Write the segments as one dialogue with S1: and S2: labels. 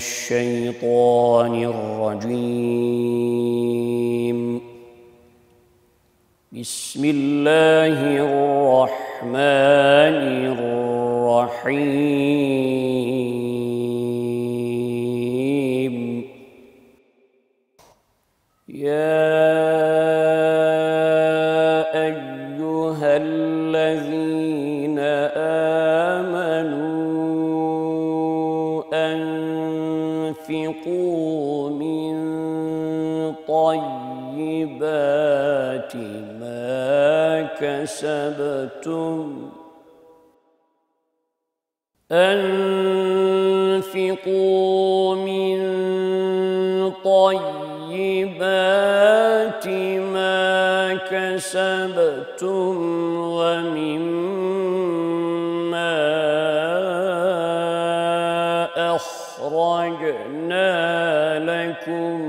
S1: الشيطان الرجيم. بسم الله الرحمن الرحيم. يا أنفقوا من طيبات ما كسبتم أنفقوا من طيبات ما كسبتم أخرجنا لكم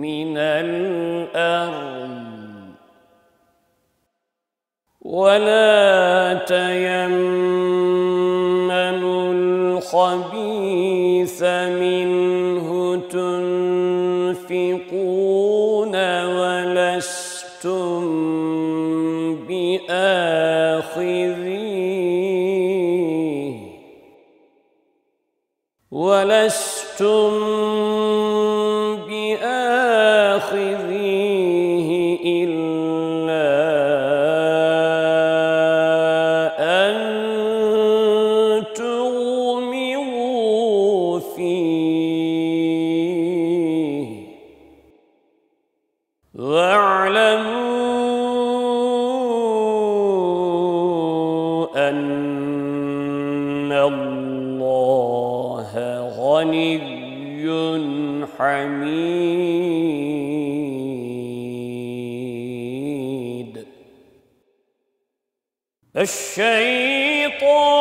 S1: من الأرض. ولا تيمموا الخبيث منه ولستم بآخذيه إلا أن تغمضوا فيه. واعلموا أن الله الشيطان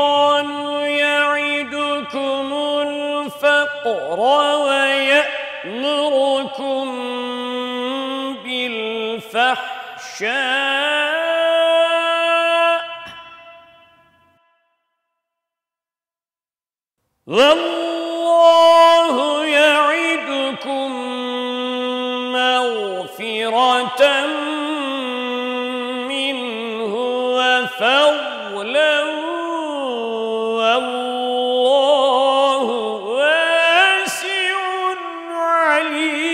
S1: يعدكم الفقر ويأمركم بالفحشاء. والله وفضلا والله واسع عليم.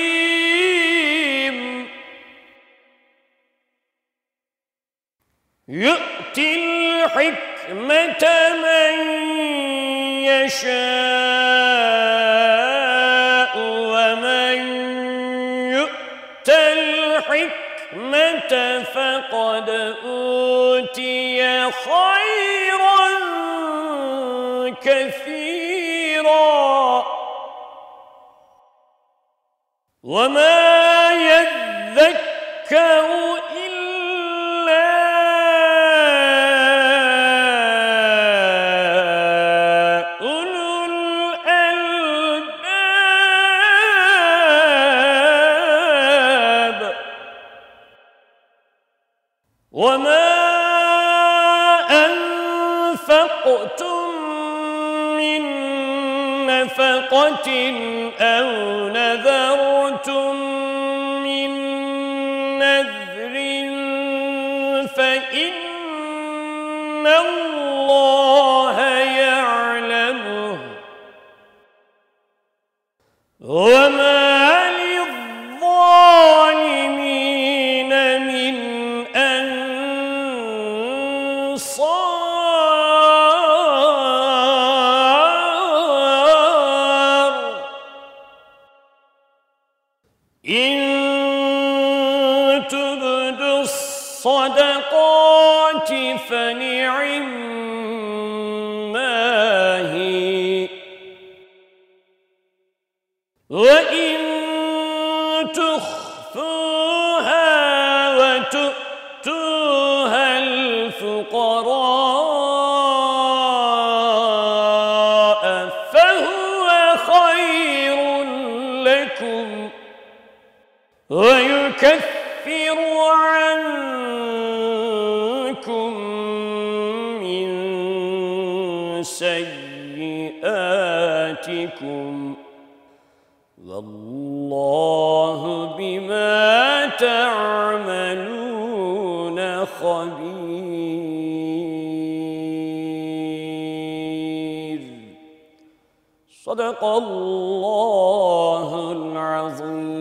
S1: يؤتي الحكمة من يشاء ومن يؤت الحكمة فقد أوتي خيرا كثيرا؟ وما يذكر وما أنفقتم من نفقة أو نذرتم من نذر فإن الله يعلمه. وما الصدقات فنعما هي وإن تخفوها وتؤتوها الفقراء فهو خير لكم. ويكفر عنكم سيئاتكم والله بما تعملون خبير. صدق الله العظيم.